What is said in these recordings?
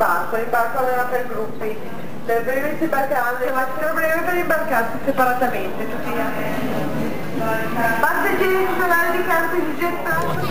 l'imbarco, l'imbarco aveva per gruppi. Le prime si imbarcavano, le macchine prime per imbarcarsi separatamente, tutti. Basta istituzionale di carte di gettato.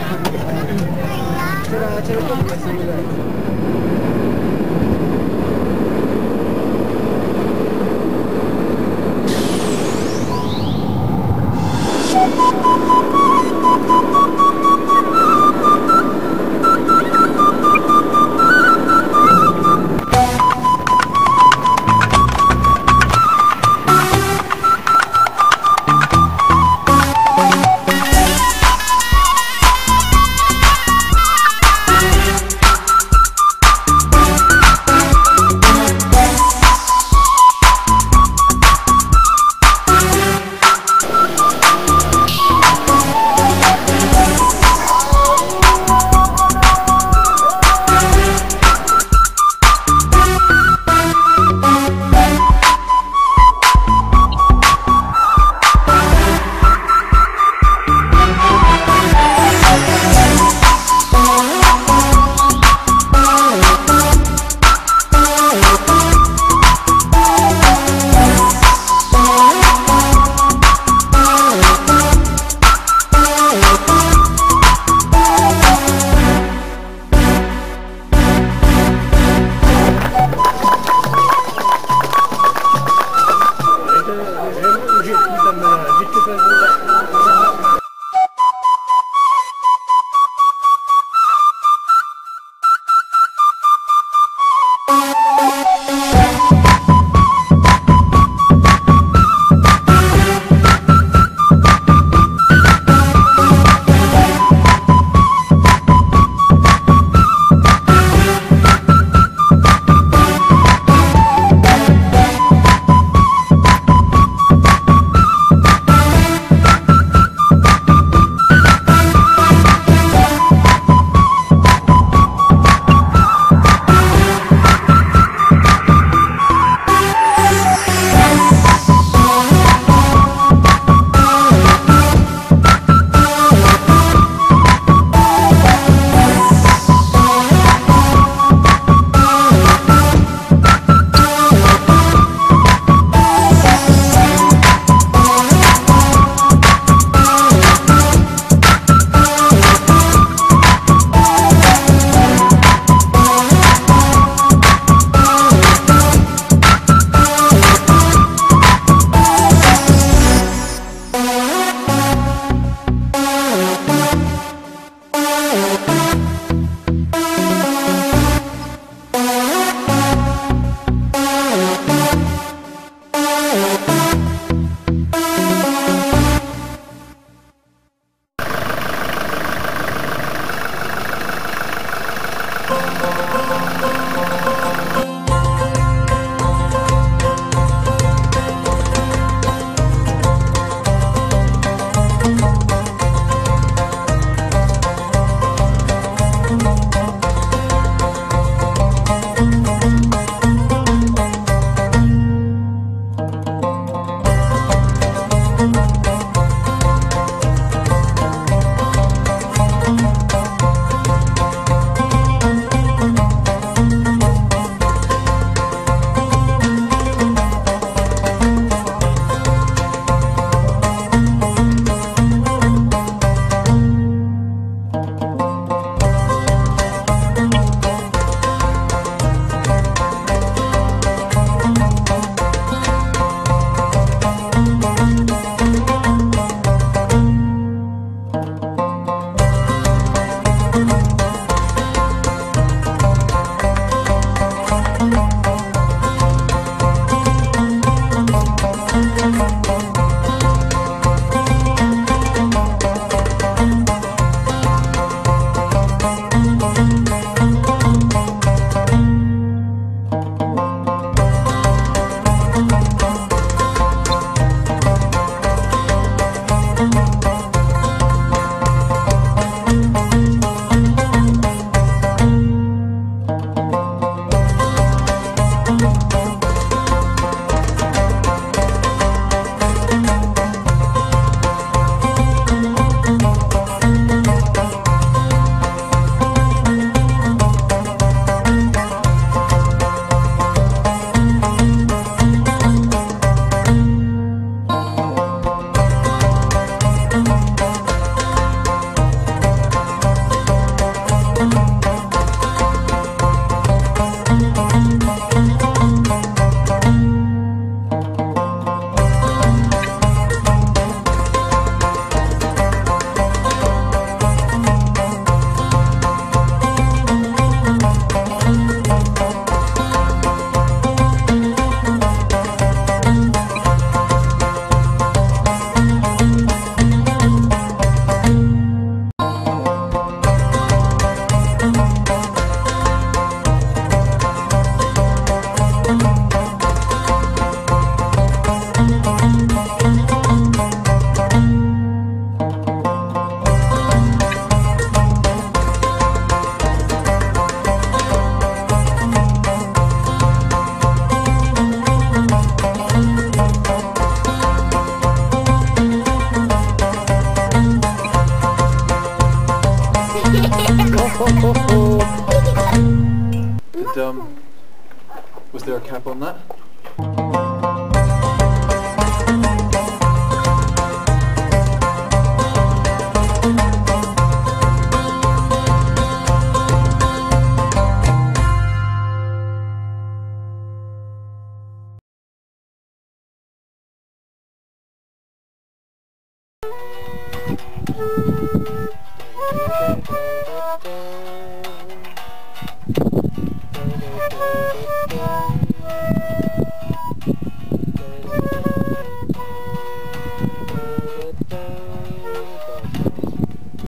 their cap on that.